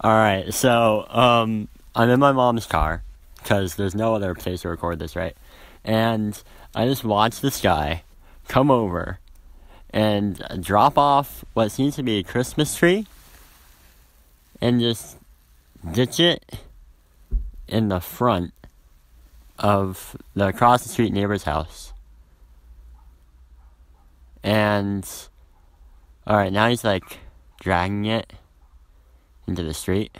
All right, so um, I'm in my mom's car because there's no other place to record this, right? And I just watched this guy come over and drop off what seems to be a Christmas tree and just ditch it in the front of the across the street neighbor's house. And alright, now he's like dragging it into the street,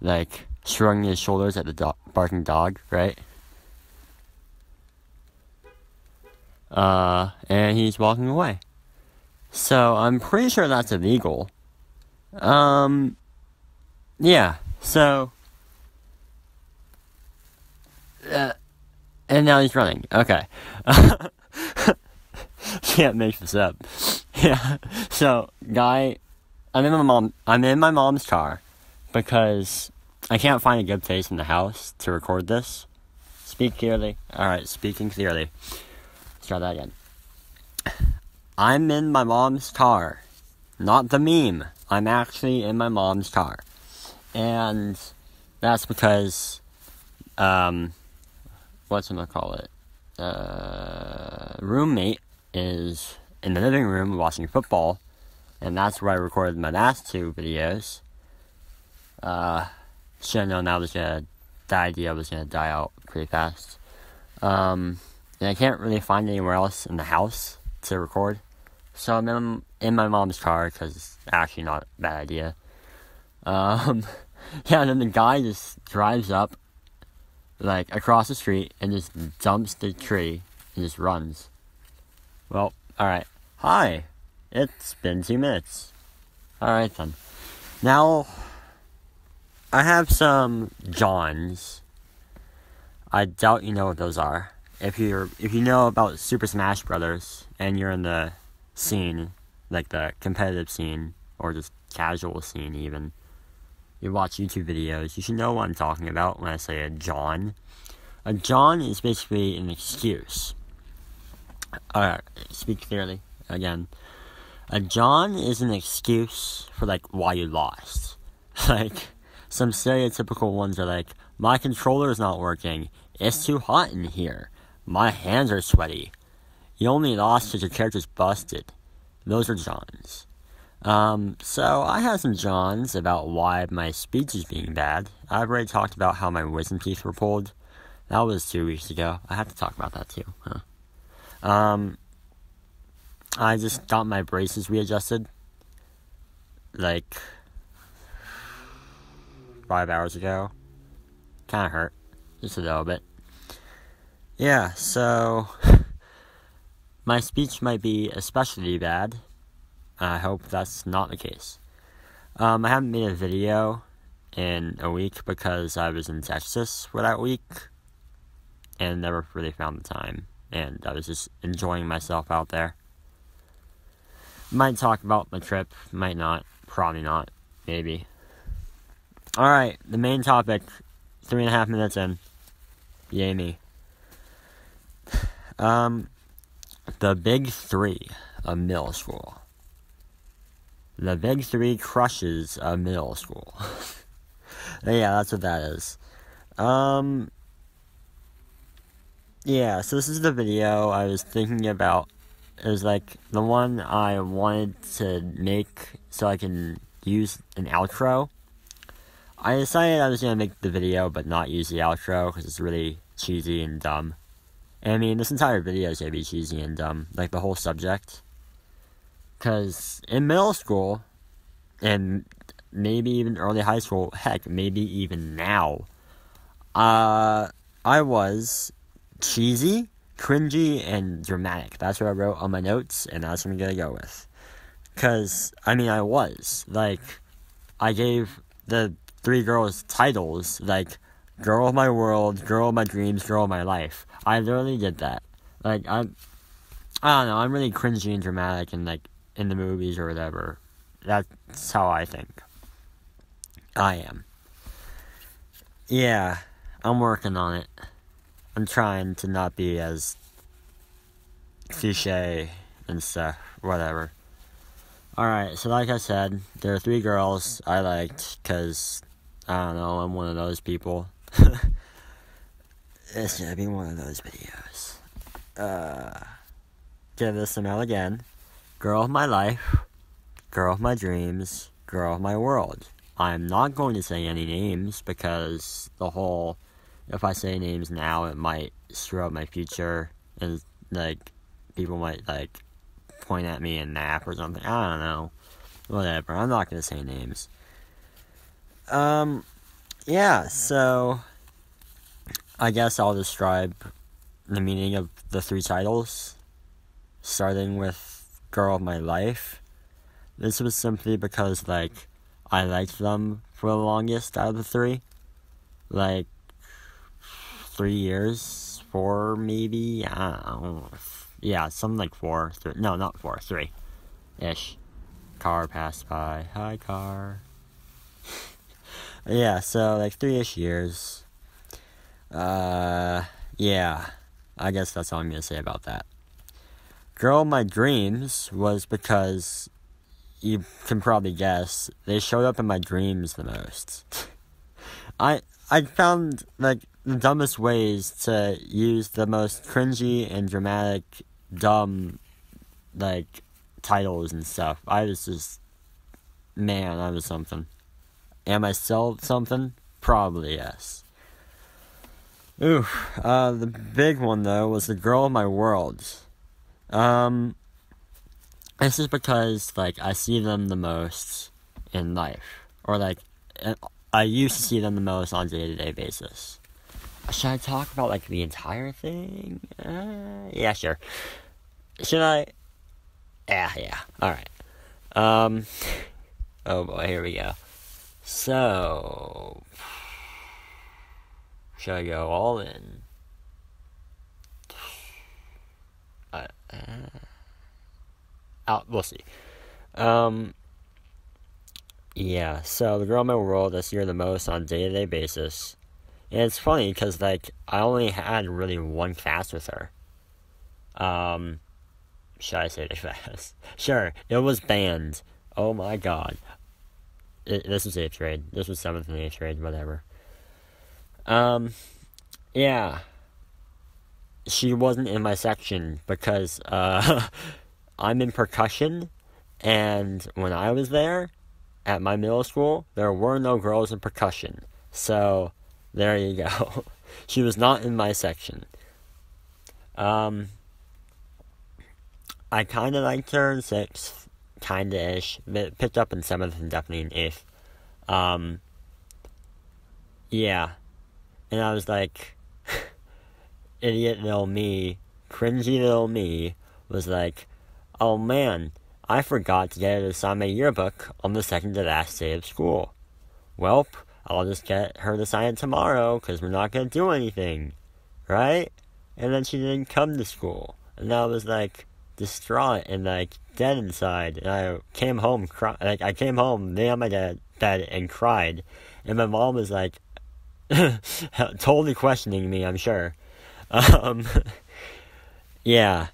like shrugging his shoulders at the do- barking dog, right? Uh, and he's walking away. So I'm pretty sure that's illegal. Um, yeah. So, uh, and now he's running. Okay. Can't make this up. Yeah. So, guy, I'm in my mom. I'm in my mom's car because I can't find a good place in the house to record this. Speak clearly. All right, speaking clearly. Let's try that again. I'm in my mom's car, not the meme. I'm actually in my mom's car, and that's because, um, what's gonna call it? Uh, roommate is in the living room watching football, and that's where I recorded my last two videos. Uh, should have known that was gonna, the idea was gonna die out pretty fast. Um, and I can't really find anywhere else in the house to record. So I'm in, in my mom's car because it's actually not a bad idea. Um, yeah, and then the guy just drives up, like across the street, and just dumps the tree and just runs. Well, alright. Hi! It's been two minutes. Alright then. Now, I have some Johns. I doubt you know what those are. If you're if you know about Super Smash Brothers and you're in the scene, like the competitive scene or just casual scene even, you watch YouTube videos, you should know what I'm talking about when I say a John. A John is basically an excuse. Alright, speak clearly again. A John is an excuse for like why you lost. Like some stereotypical ones are like, my controller is not working. It's too hot in here. My hands are sweaty. You only lost because your character's busted. Those are Johns. Um, so I have some Johns about why my speech is being bad. I've already talked about how my wisdom teeth were pulled. That was two weeks ago. I have to talk about that too. Huh? Um, I just got my braces readjusted. Like five hours ago. Kind of hurt, just a little bit. Yeah, so my speech might be especially bad. I hope that's not the case. Um, I haven't made a video in a week because I was in Texas for that week and never really found the time. And I was just enjoying myself out there. Might talk about my trip, might not, probably not, maybe. Alright, the main topic, three and a half minutes in. Yay me. Um, the big three of middle school. The big three crushes of middle school. yeah, that's what that is. Um, yeah, so this is the video I was thinking about. It was like the one I wanted to make so I can use an outro. I decided I was gonna make the video but not use the outro because it's really cheesy and dumb. And I mean, this entire video is gonna be cheesy and dumb, like the whole subject. Because in middle school, and maybe even early high school, heck, maybe even now, uh, I was cheesy, cringy, and dramatic. That's what I wrote on my notes, and that's what I'm gonna go with. Because, I mean, I was. Like, I gave the three girls titles, like, Girl of My World, Girl of My Dreams, Girl of My Life. I literally did that. Like, I, I don't know, I'm really cringy and dramatic and, like, in the movies or whatever. That's how I think. I am. Yeah, I'm working on it. I'm trying to not be as cliche and stuff, whatever. Alright, so like I said, there are three girls I liked because, I don't know, I'm one of those people. it's gonna be one of those videos. Uh, give this amount again. Girl of my life, girl of my dreams, girl of my world. I'm not going to say any names because the whole, if I say names now, it might screw up my future and, like, people might, like, point at me and nap or something. I don't know. Whatever. I'm not gonna say names. Um, yeah. So, I guess I'll describe the meaning of the three titles, starting with "Girl of My Life." This was simply because, like, I liked them for the longest out of the three. Like, three years, four maybe. Know yeah, something like four. Three, no, not four, three, ish. Car passed by. Hi, car. yeah, so like three ish years. Uh, yeah, I guess that's all I'm gonna say about that. Girl My Dreams was because you can probably guess they showed up in my dreams the most. I I found like the dumbest ways to use the most cringy and dramatic dumb like titles and stuff. I was just man, I was something. Am I still something? Probably yes. Ooh, uh, the big one though was the girl of my world. Um, this is because like I see them the most in life, or like I used to see them the most on day to day basis. Should I talk about like the entire thing? Uh, yeah, sure. Should I? Yeah, yeah. All right. Um. Oh boy, here we go. So, should I go all in? Uh, uh, out. We'll see. Um. Yeah. So the girl in my world I see her the most on day to day basis. And it's funny because like I only had really one class with her. Um, should I say it fast? sure, it was banned. Oh my god. It, this was eighth grade. This was seventh and eighth grade, whatever. Um, yeah. She wasn't in my section because uh, I'm in percussion, and when I was there at my middle school, there were no girls in percussion. So there you go. she was not in my section. Um, I kind of liked her in sixth, kind of ish. Picked up in seventh and definitely in eighth. Um, yeah. And I was like, idiot little me, cringy little me, was like, oh man, I forgot to get sign my yearbook on the second to last day of school. Welp, I'll just get her to sign it tomorrow because we're not going to do anything. Right? And then she didn't come to school. And I was like distraught and like dead inside. And I came home, cry- like I came home, lay on my dad- bed and cried. And my mom was like, totally questioning me, I'm sure. Um, yeah.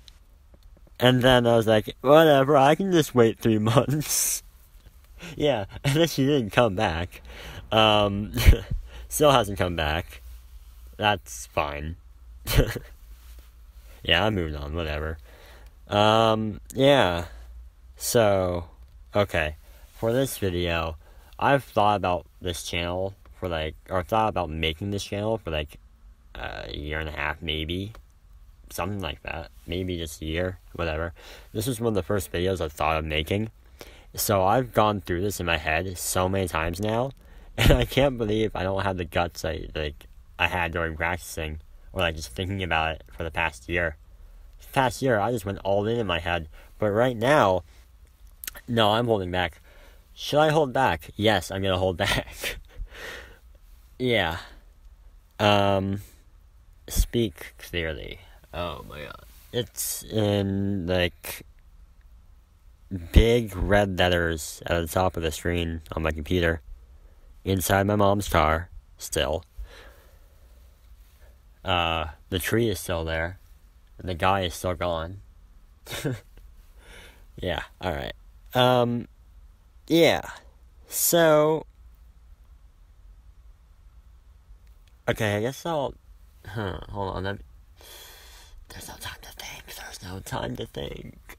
And then I was like, whatever, I can just wait three months. yeah, and then she didn't come back. Um, still hasn't come back. That's fine. yeah, I moved on, whatever. Um, yeah. So, okay. For this video, I've thought about this channel for like, or thought about making this channel for like a year and a half, maybe. Something like that. Maybe just a year, whatever. This is one of the first videos I thought of making. So I've gone through this in my head so many times now and I can't believe I don't have the guts I like I had during practicing or like just thinking about it for the past year. Past year, I just went all in in my head. But right now, no, I'm holding back. Should I hold back? Yes, I'm gonna hold back. yeah. Um. Speak clearly. Oh my god. It's in like big red letters at the top of the screen on my computer inside my mom's car still. Uh, the tree is still there, and the guy is still gone. yeah, alright. Um, yeah. So, okay, I guess I'll. Huh, hold on. There's no time to think. There's no time to think.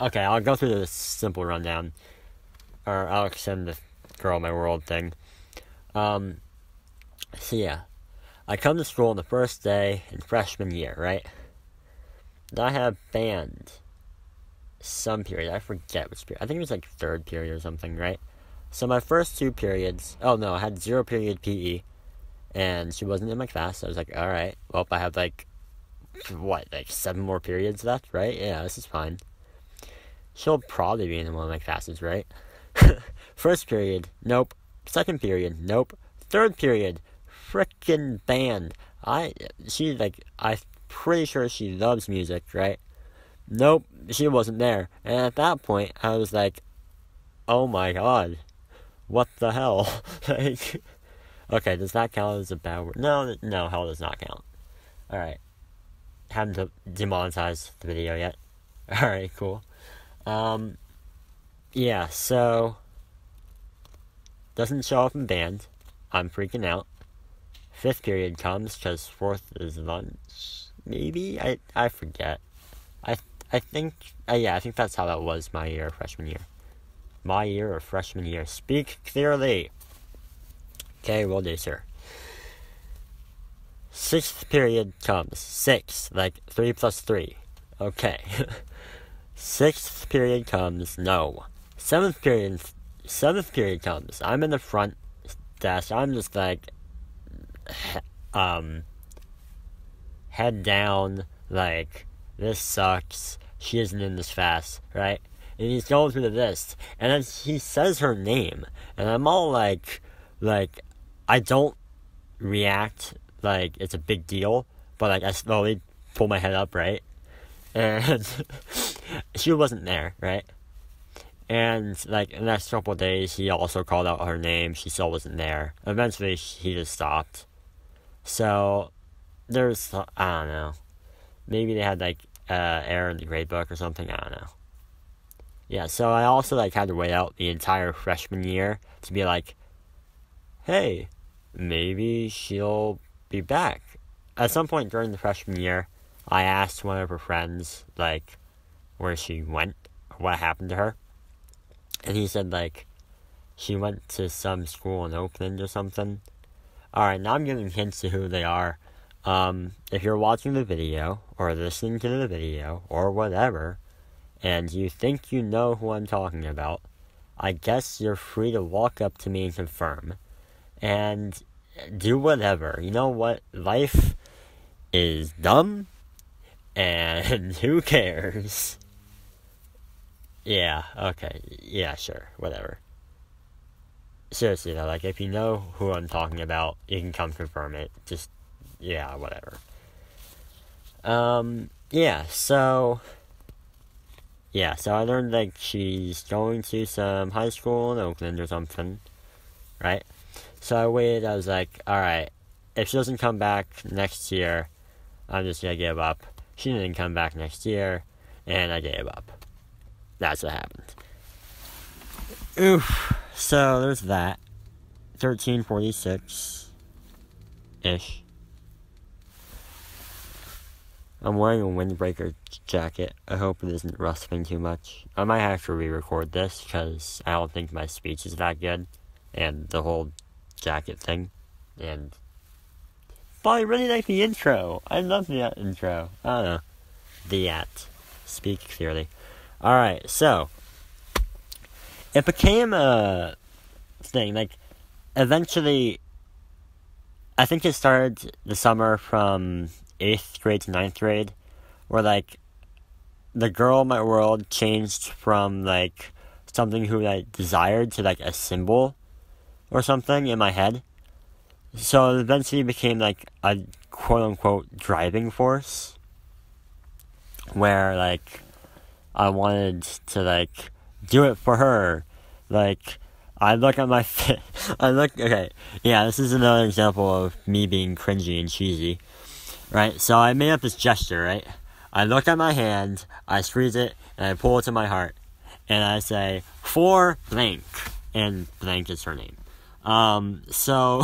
Okay, I'll go through this simple rundown. Or Alex and the girl my world thing. Um, so yeah. I come to school on the first day in freshman year, right? I have band some period. I forget which period. I think it was like third period or something, right? So my first two periods. Oh no, I had zero period PE, and she wasn't in my class. So I was like, all right, well, I have like what, like seven more periods left, right? Yeah, this is fine. She'll probably be in one of my classes, right? First period, nope. Second period, nope. Third period, frickin' band. I she like I'm pretty sure she loves music, right? Nope, she wasn't there. And at that point, I was like, oh my god, what the hell? like, okay, does that count as a bad word? No, no, hell does not count. Alright. Haven't demonetized the video yet. Alright, cool. Um, yeah, so, doesn't show up in band. I'm freaking out. Fifth period comes because fourth is lunch. Maybe I I forget. I I think, uh, yeah, I think that's how that was my year, freshman year. My year or freshman year. Speak clearly. Okay, will do, sir. Sixth period comes. Six, like three plus three. Okay. Sixth period comes. No. Seventh period. Seventh period comes. I'm in the front desk. I'm just like, um, head down, like this sucks. She isn't in this fast, right? And he's going through the list, and then he says her name, and I'm all like, like, I don't react like it's a big deal, but like I slowly pull my head up, right? And she wasn't there, right? And like the next couple days, he also called out her name. She still wasn't there. Eventually, he just stopped. So there's I don't know. Maybe they had like uh, error in the grade book or something. I don't know. Yeah, so I also like had to wait out the entire freshman year to be like, hey, maybe she'll be back. At some point during the freshman year, I asked one of her friends like where she went what happened to her. And he said like she went to some school in Oakland or something. Alright, now I'm giving hints to who they are. Um, if you're watching the video or listening to the video or whatever, and you think you know who I'm talking about, I guess you're free to walk up to me and confirm. And do whatever. You know what? Life is dumb, and who cares? Yeah, okay. Yeah, sure. Whatever. Seriously, though, like, if you know who I'm talking about, you can come confirm it. Just yeah, whatever. Um, yeah, so yeah, so I learned like she's going to some high school in Oakland or something, right? So I waited. I was like, all right, if she doesn't come back next year, I'm just gonna give up. She didn't come back next year, and I gave up. That's what happened. Oof. So there's that. Thirteen forty six ish. I'm wearing a windbreaker jacket. I hope it isn't rustling too much. I might have to re-record this because I don't think my speech is that good, and the whole jacket thing, and. But I really like the intro. I love the intro. I don't know. The at. Speak clearly. Alright, so. It became a thing. Like, eventually. I think it started the summer from eighth grade to ninth grade, where like the girl in my world changed from like something who I desired to like a symbol or something in my head. So eventually became like a quote unquote driving force where like I wanted to like do it for her. Like I look at my fit I look okay, yeah, this is another example of me being cringy and cheesy right? So I made up this gesture, right? I look at my hand, I squeeze it, and I pull it to my heart, and I say, for blank, and blank is her name. Um, so,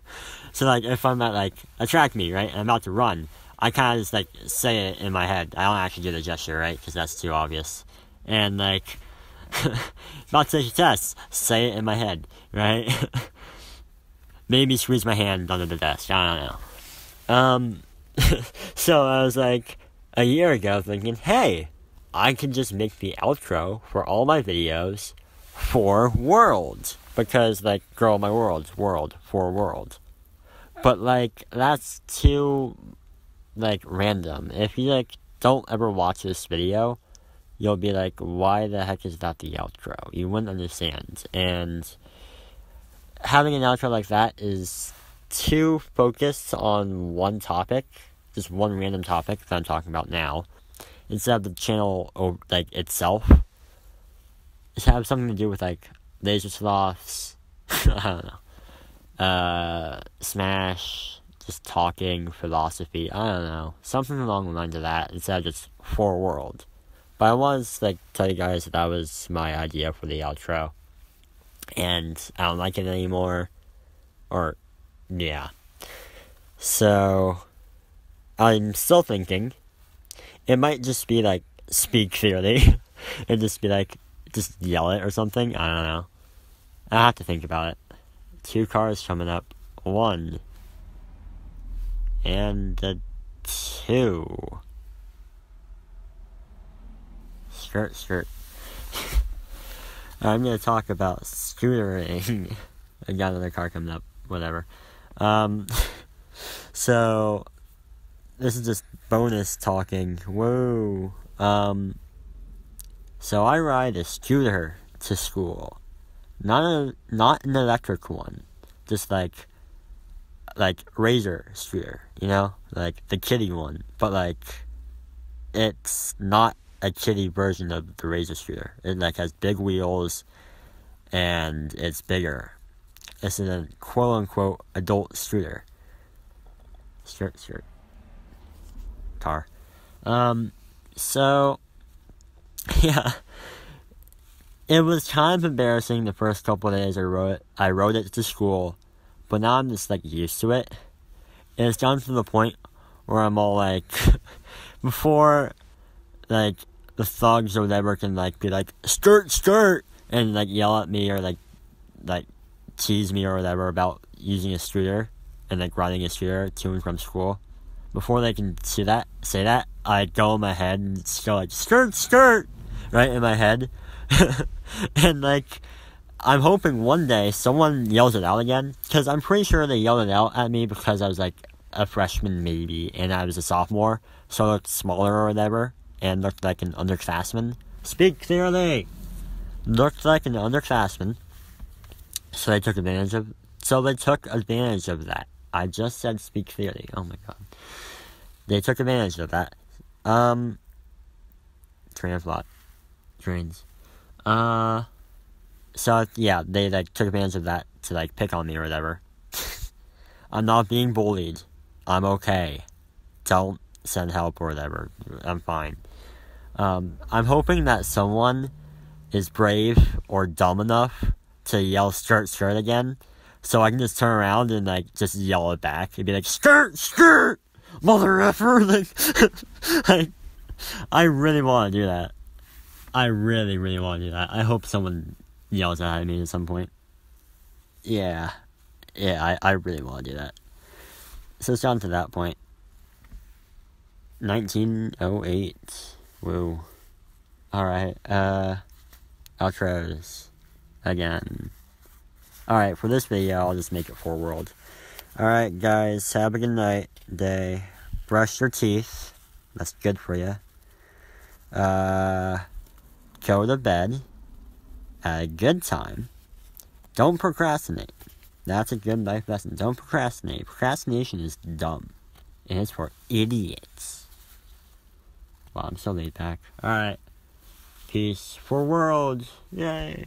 so like, if I'm at like a track meet, right, and I'm about to run, I kind of just like say it in my head. I don't actually do the gesture, right, because that's too obvious. And like, about to take a test, say it in my head, right? Maybe squeeze my hand under the desk. I don't know. Um, so I was like, a year ago, thinking, hey, I can just make the outro for all my videos for World. Because, like, Girl My World, World, for World. But, like, that's too, like, random. If you, like, don't ever watch this video, you'll be like, why the heck is that the outro? You wouldn't understand. And having an outro like that is too focused on one topic, just one random topic that I'm talking about now, instead of the channel like itself. Just have something to do with like laser sloths. I don't know. Uh, Smash, just talking, philosophy. I don't know, something along the lines of that instead of just for world. But I was like tell you guys that that was my idea for the outro, and I don't like it anymore, or yeah. So I'm still thinking it might just be like speak clearly and just be like just yell it or something. I don't know. I have to think about it. Two cars coming up. One and the two. skirt, skirt. I'm gonna talk about scootering. I got another car coming up, whatever. Um, so, this is just bonus talking. Whoa. Um, so I ride a scooter to school. Not a, not an electric one. Just like, like Razor scooter, you know? Like the kitty one. But like, it's not a kitty version of the Razor scooter. It like has big wheels, and it's bigger. It's a quote unquote adult scooter. Skirt, skirt. Car. Um, so, yeah. It was kind of embarrassing the first couple days I it. I rode it to school, but now I'm just like used to it. And it's gotten to the point where I'm all like, before like the thugs or whatever can like be like skirt skirt and like yell at me or like like tease me or whatever about using a scooter and like riding a scooter to and from school. Before they can see that say that, I go in my head and go like skirt skirt right in my head. and like I'm hoping one day someone yells it out again because I'm pretty sure they yelled it out at me because I was like a freshman maybe and I was a sophomore, so I looked smaller or whatever and looked like an underclassman. Speak clearly! Looked like an underclassman. So they took advantage of so they took advantage of that. I just said speak clearly. Oh my god. They took advantage of that. Um train of thought. Trains. Uh so yeah, they like took advantage of that to like pick on me or whatever. I'm not being bullied. I'm okay. Don't send help or whatever. I'm fine. Um, I'm hoping that someone is brave or dumb enough to yell skirt skirt again, so I can just turn around and like just yell it back and be like skirt skirt, mother effer. Like, like I really want to do that. I really really want to do that. I hope someone yells at me at some point. Yeah, yeah, I I really want to do that. So it's down to that point. 1908. Woo. Alright, uh, outros. Again. Alright, for this video, I'll just make it for world. Alright, guys, have a good night, day. Brush your teeth. That's good for you. Uh, go to bed a good time. Don't procrastinate. That's a good life lesson. Don't procrastinate. Procrastination is dumb. It's for idiots. Well, I'm still laid back. Alright. Peace for world. Yay.